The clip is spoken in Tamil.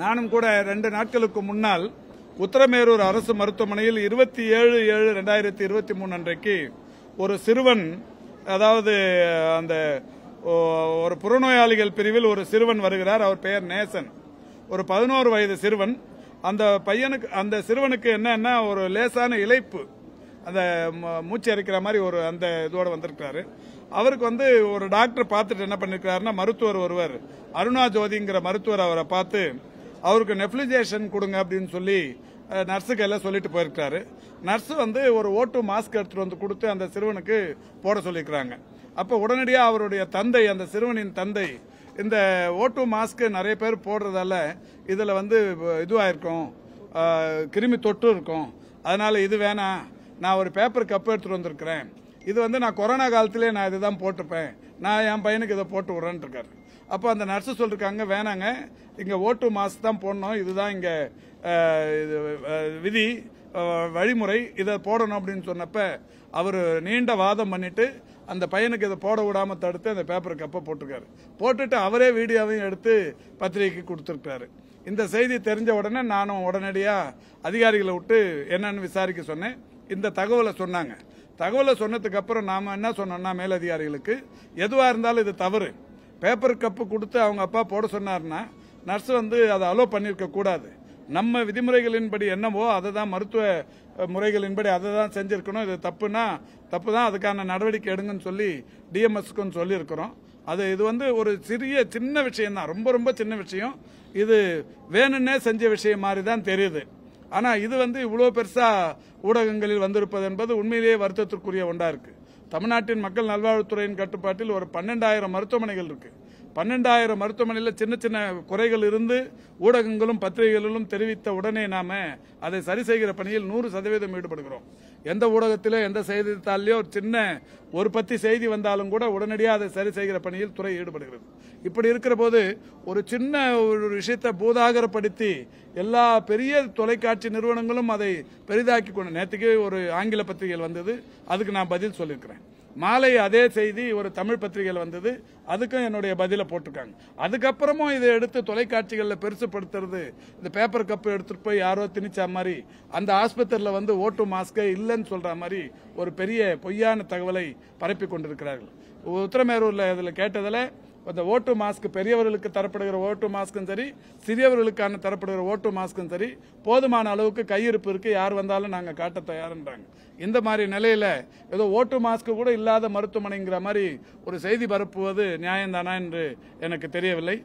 நானும் கூட ரெண்டு நாட்களுக்கு முன்னால் உத்தரமேரூர் அரசு மருத்துவமனையில் இருபத்தி ஏழு ஏழு ரெண்டாயிரத்தி இருபத்தி மூணு அன்றைக்கு ஒரு சிறுவன் அதாவது அந்த ஓ, ஒரு புறநோயாளிகள் பிரிவில் ஒரு சிறுவன் வருகிறார். அவர் பெயர் நேசன். ஒரு பதினோரு வயது சிறுவன். அந்த பையனுக்கு அந்த சிறுவனுக்கு என்னன்னா ஒரு லேசான இழைப்பு. அந்த மூச்சு அரைக்கிற மாதிரி ஒரு அந்த இதோடு வந்திருக்கிறாரு. அவருக்கு வந்து ஒரு டாக்டர் பார்த்துட்டு என்ன பண்ணிருக்காருன்னா மருத்துவர் ஒருவர் அருணா ஜோதிங்கிற மருத்துவர் அவரை பார்த்து அவருக்கு நெஃபிலிஜேஷன் கொடுங்க அப்படின்னு சொல்லி அஹ், நர்ஸுக்கு எல்லாம் சொல்லிட்டு போயிருக்காரு நர்ஸ் வந்து ஒரு ஓட்டு மாஸ்க் எடுத்துட்டு வந்து கொடுத்து அந்த சிறுவனுக்கு போட சொல்லியிருக்கிறாங்க. அப்ப உடனடியாக அவருடைய தந்தை அந்த சிறுவனின் தந்தை இந்த ஓட்டு மாஸ்க் நிறைய பேர் போடுறதால இதுல வந்து இதுவாயிருக்கும். கிருமி தொற்று இருக்கும். அதனால இது வேணாம். நான் ஒரு பேப்பர் கப் எடுத்துட்டு வந்திருக்கிறேன். இது வந்து நான் கொரோனா காலத்திலே நான் இதுதான் போட்டிருப்பேன். நான் என் பையனுக்கு இதை போட்டு விடுறேன்னு இருக்காரு. அப்போ அந்த நர்ஸு சொல்லிருக்காங்க வேணாங்க. இங்கே ஓட்டு மாஸ்க் தான் போடணும். இதுதான் இங்கே விதி வழிமுறை. இதை போடணும் அப்படின்னு சொன்னப்ப அவர் நீண்ட வாதம் பண்ணிட்டு அந்த பையனுக்கு இதை போட விடாமல் தடுத்து அந்த பேப்பர் கப்பை போட்டிருக்காரு. போட்டுட்டு அவரே வீடியோவையும் எடுத்து பத்திரிகைக்கு கொடுத்துருக்காரு இந்த செய்தி தெரிஞ்ச உடனே நானும் உடனடியாக அதிகாரிகளை விட்டு என்னன்னு விசாரிக்க சொன்னேன். இந்த தகவலை சொன்னாங்க. தகவலை சொன்னதுக்கு அப்புறம் என்ன சொன்னோம்னா மேலதிகாரிகளுக்கு எதுவாக இருந்தாலும் இது தவறு. பேப்பர் கப்பு கொடுத்து அவங்க அப்பா போட சொன்னார்னா நர்ஸ் வந்து அதை அலோ பண்ணியிருக்க கூடாது. நம்ம விதிமுறைகளின்படி என்னவோ அதை தான் மருத்துவ முறைகளின்படி அதை தான் செஞ்சுருக்கணும். இது தப்புனா தப்பு தான் அதுக்கான நடவடிக்கை எடுங்கன்னு சொல்லி டிஎம்எஸ்க்குன்னு சொல்லியிருக்கிறோம். அது இது வந்து ஒரு சிறிய சின்ன விஷயம் தான் ரொம்ப ரொம்ப சின்ன விஷயம். இது வேணும்னே செஞ்ச விஷயம் மாதிரி தான் தெரியுது. ஆனால் இது வந்து இவ்வளோ பெருசாக ஊடகங்களில் வந்திருப்பது என்பது உண்மையிலேயே வருத்தத்திற்குரிய ஒன்றாக இருக்குது தமிழ்நாட்டின் மக்கள் நல்வாழ்வுத்துறையின் கட்டுப்பாட்டில் ஒரு பன்னெண்டாயிரம் மருத்துவமனைகள் இருக்கு. பன்னெண்டாயிரம் மருத்துவமனையில் சின்ன சின்ன குறைகள் இருந்து ஊடகங்களும் பத்திரிகைகளிலும் தெரிவித்த உடனே நாம அதை சரி செய்கிற பணியில் நூறு சதவீதம் ஈடுபடுகிறோம். எந்த ஊடகத்திலோ எந்த செய்தித்தாள்லயோ ஒரு சின்ன ஒரு பத்தி செய்தி வந்தாலும் கூட உடனடியாக அதை சரி செய்கிற பணியில் துறை ஈடுபடுகிறது. இப்படி இருக்கிற போது ஒரு சின்ன ஒரு விஷயத்தை பூதாகரப்படுத்தி எல்லா பெரிய தொலைக்காட்சி நிறுவனங்களும் அதை பெரிதாக்கி கொண்டு நேற்றுக்கு ஒரு ஆங்கில பத்திரிகைகள் வந்தது. அதுக்கு நான் பதில் சொல்லியிருக்கிறேன். மாலை அதே செய்தி ஒரு தமிழ் பத்திரிகையில் வந்தது. அதுக்கும் என்னுடைய பதிலை போட்டிருக்காங்க. அதுக்கப்புறமும் இதை எடுத்து தொலைக்காட்சிகளில் பெருசுப்படுத்துறது. இந்த பேப்பர் கப்பு எடுத்துட்டு போய் யாரோ திணிச்சா மாதிரி அந்த ஆஸ்பத்திரியில் வந்து ஓட்டு மாஸ்கே இல்லைன்னு சொல்ற மாதிரி ஒரு பெரிய பொய்யான தகவலை பரப்பி கொண்டிருக்கிறார்கள். உத்தரமேரூரில் இதில் கேட்டதில் அந்த ஓட்டு மாஸ்க் பெரியவர்களுக்கு தரப்படுகிற ஓட்டு மாஸ்க்கும் சரி சிறியவர்களுக்கான தரப்படுகிற ஓட்டு மாஸ்க்கும் சரி போதுமான அளவுக்கு கையிருப்பு இருக்கு யார் வந்தாலும் நாங்கள் காட்ட தயாருன்றாங்க. இந்த மாதிரி நிலையில ஏதோ ஓட்டு மாஸ்க் கூட இல்லாத மருத்துவமனைங்கிற மாதிரி ஒரு செய்தி பரப்புவது நியாயம்தானா என்று எனக்கு தெரியவில்லை.